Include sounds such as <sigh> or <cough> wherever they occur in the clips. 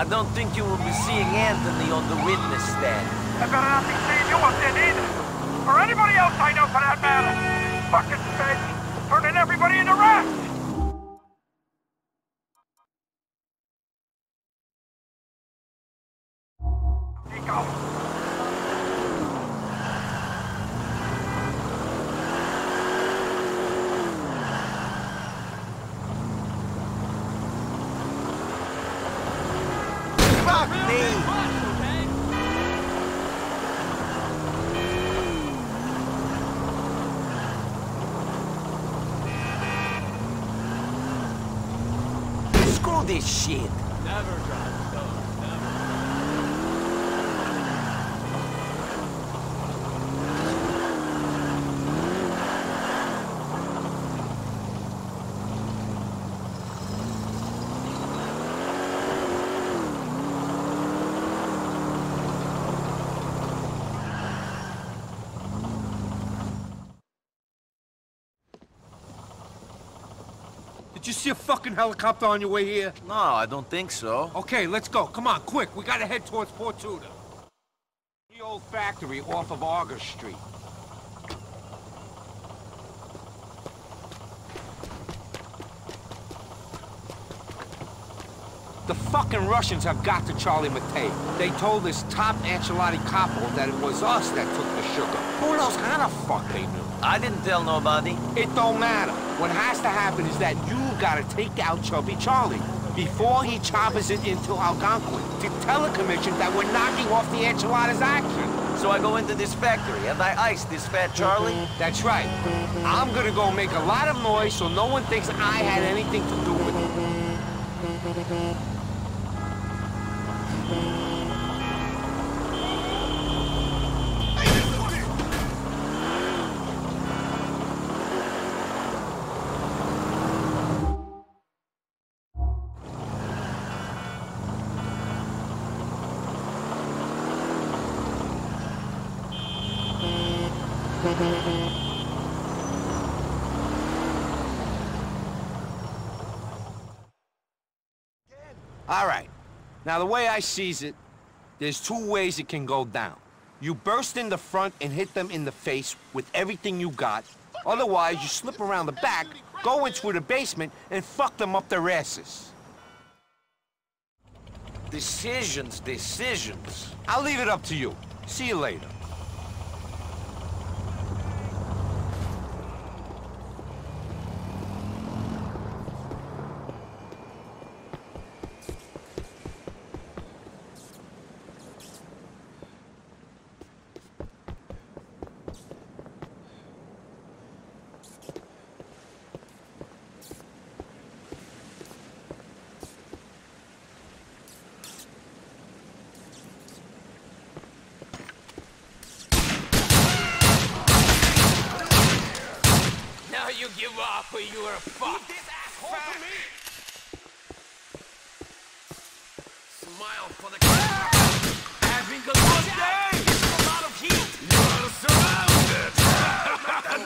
I don't think you will be seeing Anthony on the witness stand. I better not be seeing you up there either. Or anybody else I know for that matter. Fucking bitch! Turning everybody into rats! Fuck me! Screw this shit. Never see a fucking helicopter on your way here? No, I don't think so. Okay, let's go. Come on, quick. We gotta head towards Port Tudor. The old factory off of Auger Street. The fucking Russians have got to Charlie Matei. They told this top Ancelotti capo that it was us that took the sugar. Who knows how the fuck they knew? I didn't tell nobody. It don't matter. What has to happen is that you gotta take out Chubby Charlie before he choppers it into Algonquin to tell the commission that we're knocking off the enchiladas action. So I go into this factory and I ice this fat Charlie. Mm-hmm. That's right. I'm gonna go make a lot of noise so no one thinks I had anything to do with it. All right. Now, the way I sees it, there's two ways it can go down. You burst in the front and hit them in the face with everything you got. Otherwise, you slip around the back, go into the basement, and fuck them up their asses. Decisions, decisions. I'll leave it up to you. See you later. Now you give up or you are fucked. Smile for the <laughs> Having a good day! A lot of heat! You're surrounded!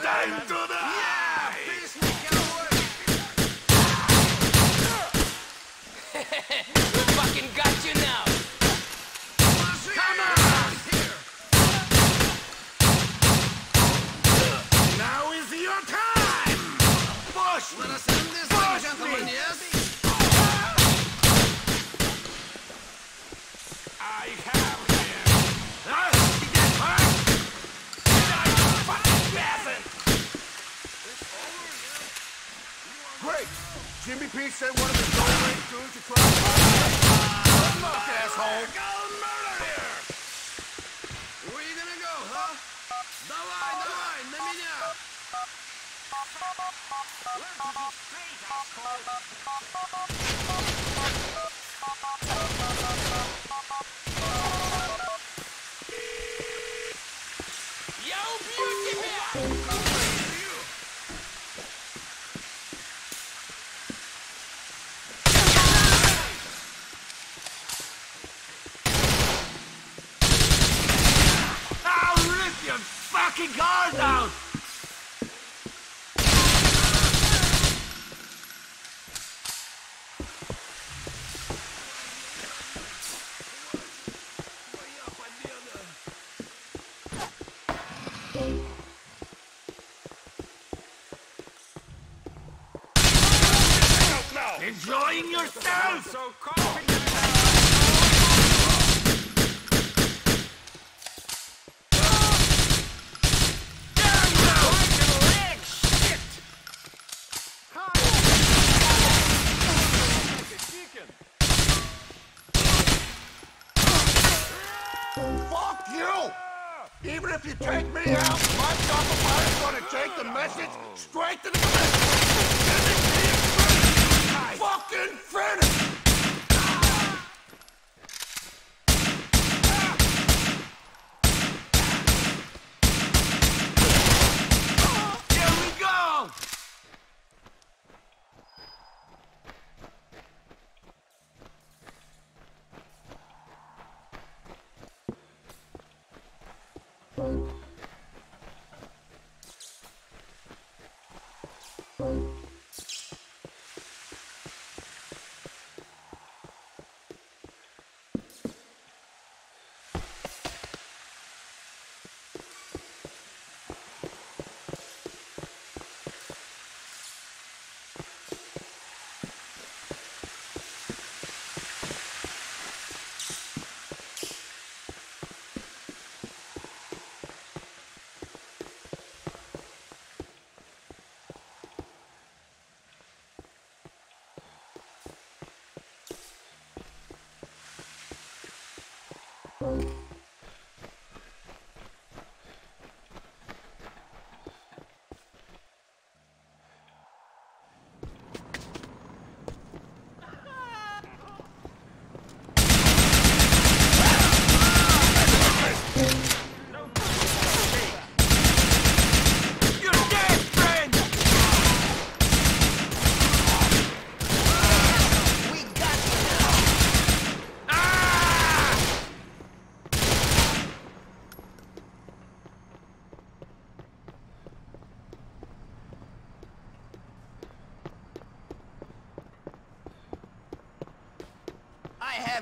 Time to die! <laughs> We fucking got you now. Come on! Now is your time! Push! Let us end this, Push gentlemen, yes? I have him! Huh? Huh? Fucking peasant! Great! Jimmy P sent one of his gold-ring dudes try to... What the hell?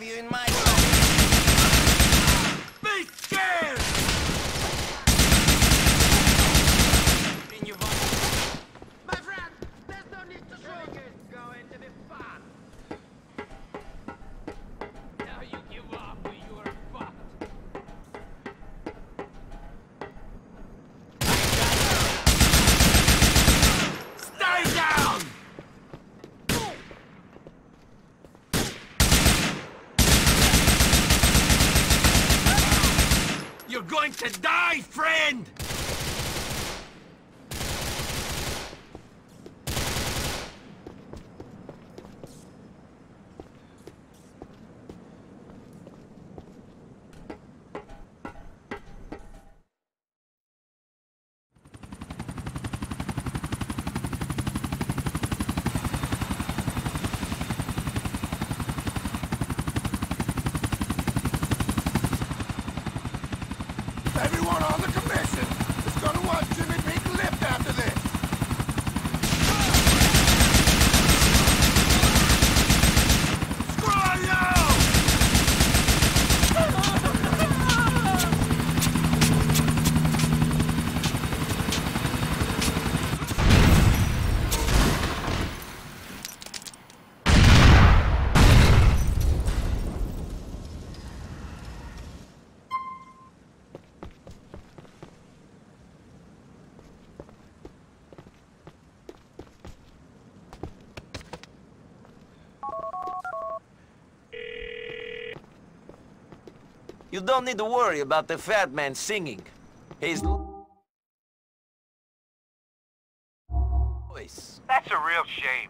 have you in mind. going to die, friend! don't need to worry about the fat man singing. His voice. That's a real shame.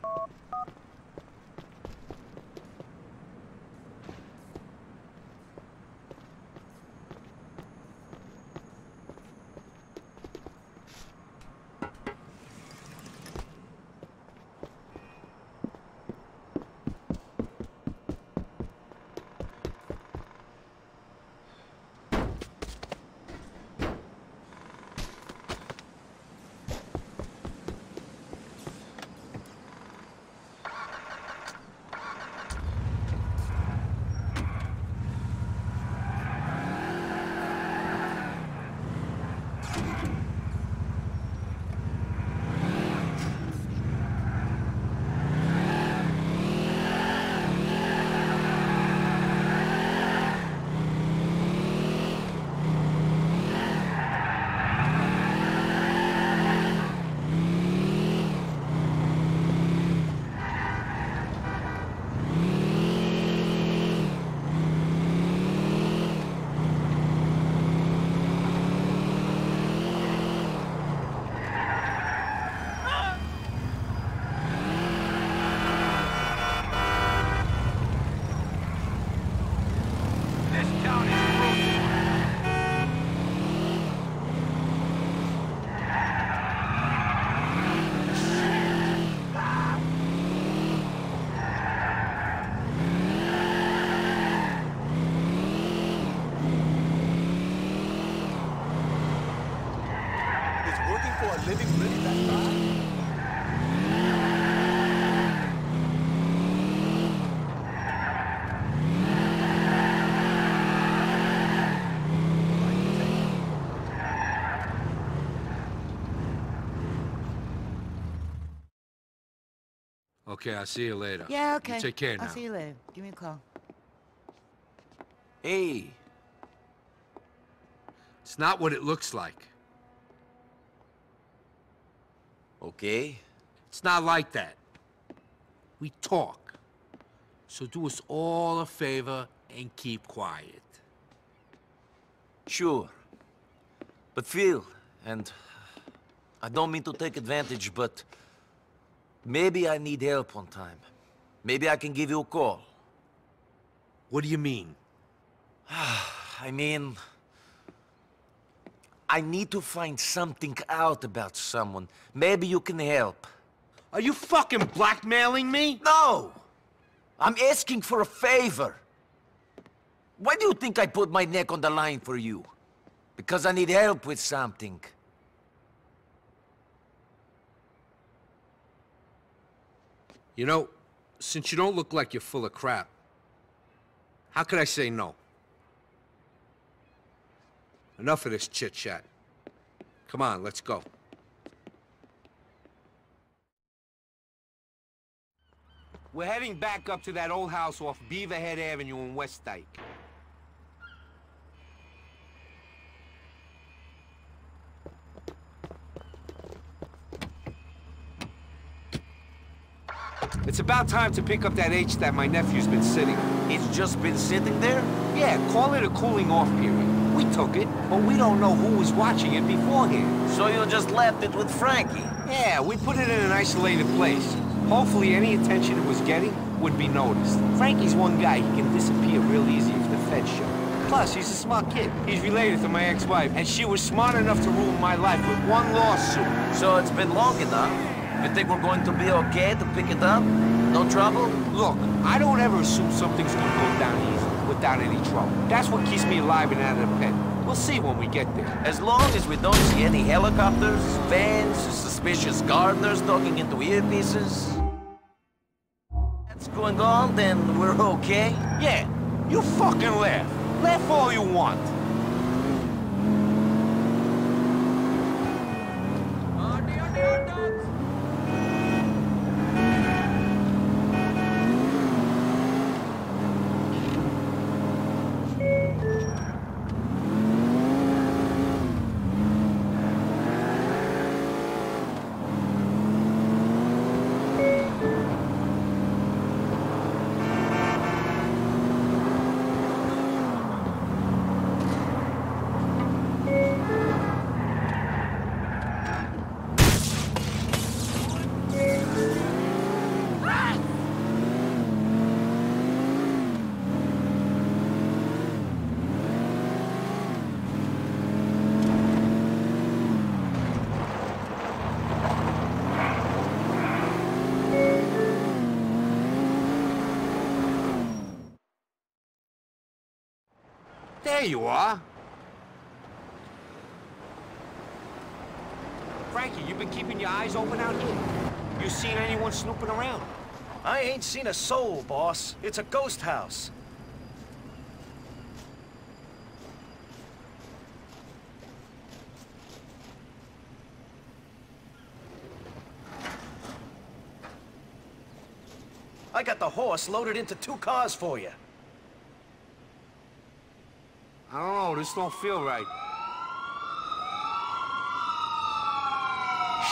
For a living really that bad? Okay, I'll see you later. Yeah, okay. You take care now. I'll see you later. Give me a call. Hey, It's not what it looks like. Okay. It's not like that. We talk. So do us all a favor and keep quiet. Sure. But Phil, and I don't mean to take advantage, but maybe I need help one time. Maybe I can give you a call. What do you mean? <sighs> I mean, I need to find something out about someone. Maybe you can help. Are you fucking blackmailing me? No! I'm asking for a favor. Why do you think I put my neck on the line for you? Because I need help with something. You know, since you don't look like you're full of crap, how could I say no? Enough of this chit-chat. Come on, let's go. We're heading back up to that old house off Beaverhead Avenue in West Dyke. It's about time to pick up that H that my nephew's been sitting on. It's just been sitting there? Yeah, call it a cooling off period. We took it, but we don't know who was watching it beforehand. So you just left it with Frankie? Yeah, we put it in an isolated place. Hopefully any attention it was getting would be noticed. Frankie's one guy, he can disappear real easy if the feds show. Plus, he's a smart kid. He's related to my ex-wife, and she was smart enough to ruin my life with one lawsuit. So it's been long enough. You think we're going to be okay to pick it up? No trouble? Look, I don't ever assume something's gonna go down easy, without any trouble. That's what keeps me alive and out of the pen. We'll see when we get there. As long as we don't see any helicopters, vans, suspicious gardeners talking into earpieces. That's going on, then we're okay? Yeah, you fucking laugh. Laugh all you want. There you are. Frankie, you've been keeping your eyes open out here? You seen anyone snooping around? I ain't seen a soul, boss. It's a ghost house. I got the horse loaded into two cars for you. I don't know, this don't feel right.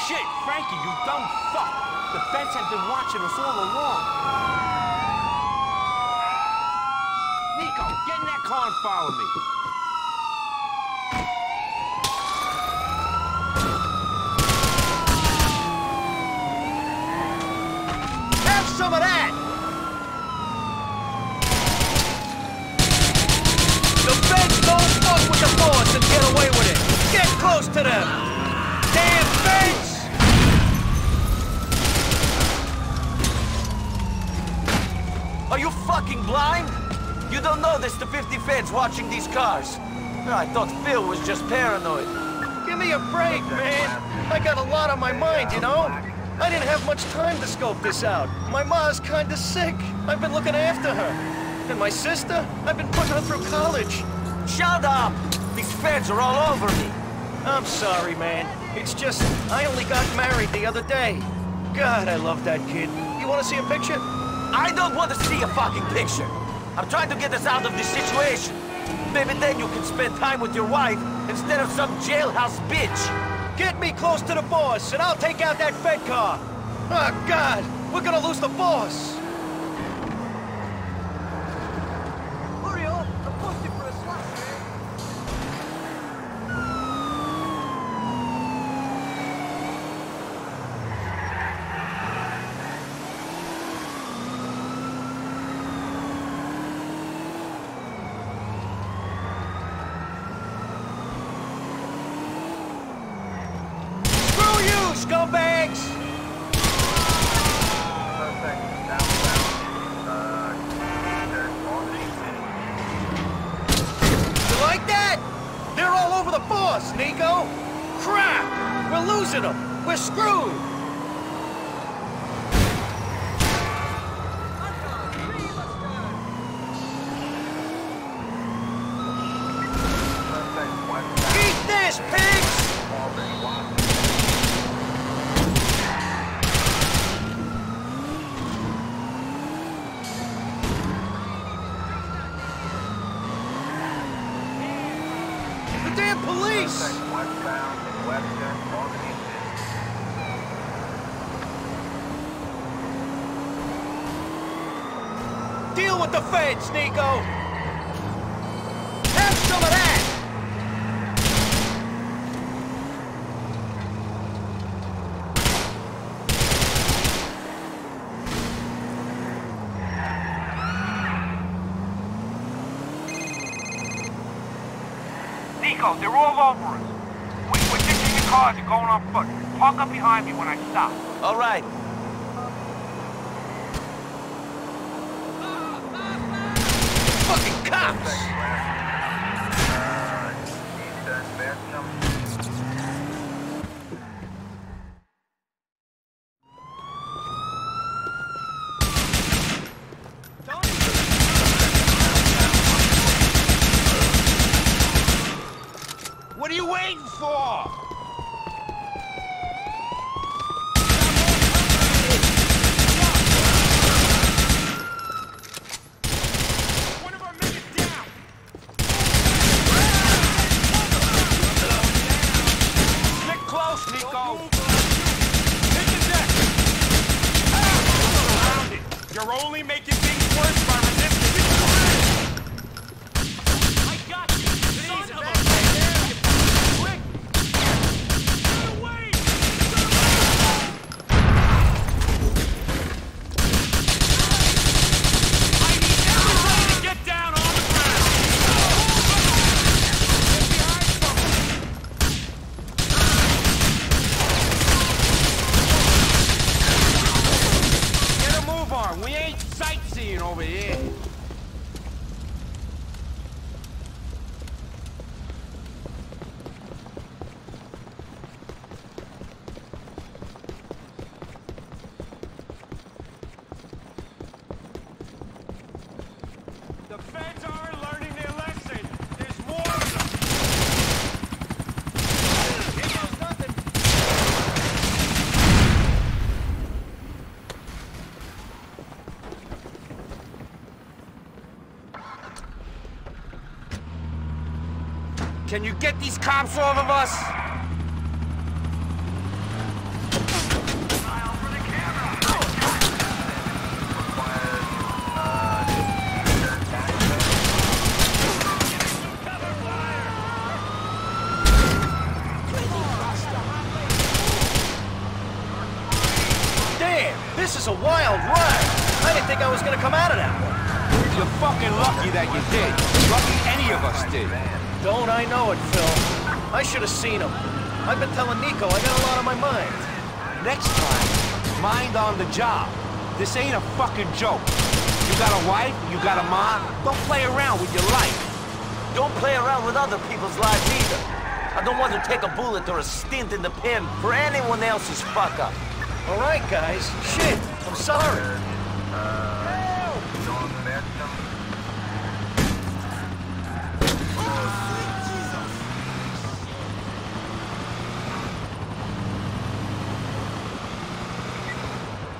Shit, Frankie, you dumb fuck! The feds have been watching us all along. Nico, get in that car and follow me. Have some of that! The feds don't fuck with the boss and get away with it! Get close to them! Damn feds! Are you fucking blind? You don't know there's the 50 feds watching these cars. I thought Phil was just paranoid. Give me a break, man. I got a lot on my mind, you know? I didn't have much time to scope this out. My ma's kinda sick. I've been looking after her. And my sister? I've been putting her through college. Shut up! These feds are all over me. I'm sorry, man. It's just, I only got married the other day. God, I love that kid. You wanna see a picture? I don't want to see a fucking picture. I'm trying to get us out of this situation. Maybe then you can spend time with your wife instead of some jailhouse bitch. Get me close to the boss, and I'll take out that Fed car. Oh, God, we're gonna lose the boss. Hurry up! I'm posting for a slot, man. Screw you, scumbags! You like that? They're all over the boss, Nico! Crap! We're losing them! We're screwed! Eat this, pigs! The damn police! Deal with the feds, Nico! Have some of that! Nico, they're all over us. We, we're ditching the cars and going on foot. Park up behind me when I stop. All right. Fucking cops! What are you waiting for? One of our men is down. Get close, Nico. Hit the deck. Surrounded. You're only making things worse by resisting. I got you. Son of a Quick. Get away. I need everybody to get down on the ground. Get behind something. Get a move on. We ain't sightseeing over here. The feds aren't learning their lesson. There's more of them. Here goes nothing. Can you get these cops off of us? Damn, this is a wild ride. I didn't think I was gonna come out of that one. You're fucking lucky that you did. Lucky any of us did. Don't I know it, Phil? I should have seen him. I've been telling Nico I got a lot on my mind. Next time, mind on the job. This ain't a fucking joke. You got a wife, you got a mom, don't play around with your life. Don't play around with other people's lives either. I don't want to take a bullet or a stint in the pen for anyone else's fuck up. All right, guys. Shit, I'm sorry.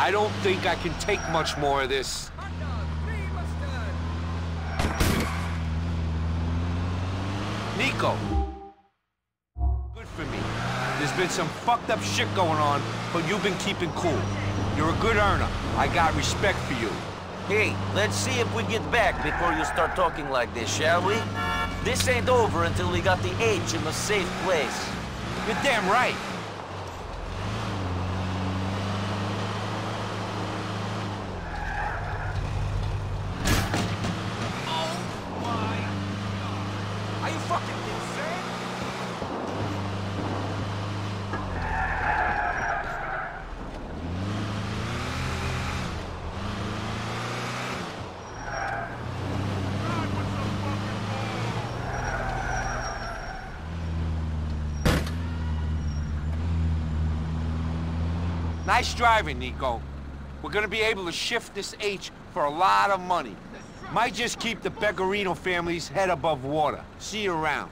I don't think I can take much more of this. Nico. Good for me. There's been some fucked up shit going on, but you've been keeping cool. You're a good earner. I got respect for you. Hey, let's see if we get back before you start talking like this, shall we? This ain't over until we got the H in a safe place. You're damn right. Are you fucking insane? Nice driving, Nico. We're gonna be able to shift this H for a lot of money. Might just keep the Pegorino family's head above water. See you around.